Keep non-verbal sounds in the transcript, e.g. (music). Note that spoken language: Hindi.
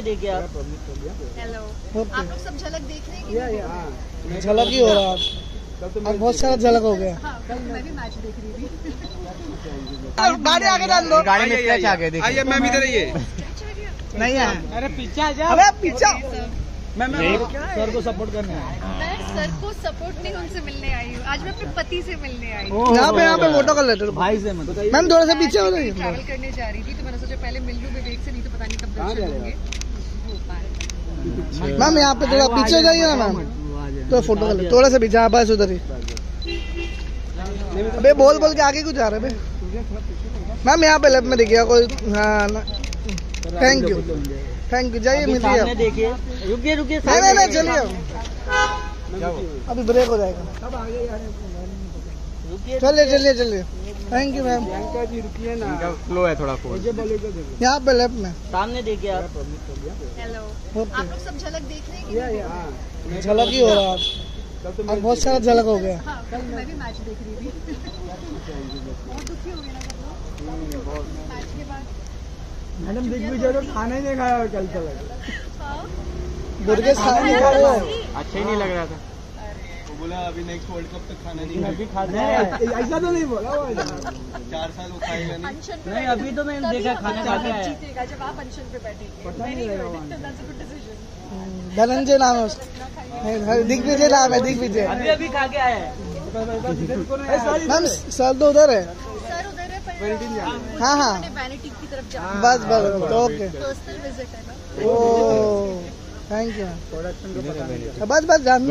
सामने देखिए आप। हेलो आप लोग सब झलक देख रहे हैं कि झलक ही हो रहा है। आज बहुत सारा झलक हो गया। हाँ मैं भी मैच देख रही थी। (laughs) गाड़ी आगे डाल दो। गाड़ी में स्क्रैच आ देखिए मैम इधर आइए। नहीं है। अरे पीछे आ अबे पीछे सर को सपोर्ट करने मैं सर को सपोर्ट नहीं उनसे मिलने आई हूँ। आज मैं अपने पति से मिलने आई हूँ। यहाँ पे यहाँ पे फ़ोटो कर लेते भाई से मैम थोड़ा सा पीछे हो जाइए ट्रैवल करने जा रही थी तो मैंने सोचा पहले मिल लूँ विवेक से नहीं तो पता नहीं कब दर्शन होंगे। मैम यहाँ पे थोड़ा पीछे जाइए ना मैम। तो फ़ोटो कर ले थोड़ा सा पीछे हाँ बस उधर ही। अबे बोल बोल के आगे क्यों जा रहे मैम यहाँ पे लेफ़्ट में देखिए कोई हाँ थैंक यू थैंक यू जाइए मिलिए रुकिए रुकिए नहीं नहीं चलिए अभी ब्रेक हो जाएगा। चलिए चलिए चलिए। थैंक यू मैम इनका फ्लो है थोड़ा फ़ोन यहाँ पे लेफ़्ट में। सामने देखिए आप। हेलो आप लोग सब झलक देख रहे हैं कि झलक ही हो रहा है आज। बहुत सारा झलक हो गया। हाँ कल मैं भी मैच देख रही थी। बहुत दुखी हो ना मैच के बाद। मैडम दिग्विजय तो खाना ही नहीं खाया कल तक हाँ। खाना नहीं खा वो अच्छा ही नहीं लग रहा था। वो बोला अभी नेक्स्ट वर्ल्ड कप तक खाना नहीं अभी खाते हैं। ऐसा तो नहीं बोला वो चार साल वो खाएगा नहीं। नहीं, अभी तो मैंने देखा खाना जीतेगा, खाते आए। जीतेगा जब आप अनशन पे बैठेंगे। अ धनंजय नाम है उसका। दिग्विजय नाम है दिग्विजय। अभी अभी खा के आए हैं। मैम सर तो उधर है। सर उधर है हाँ, हाँ। बस बस ओके। पर्सनल विज़िट है ना। ओ थैंक यू बस बस जान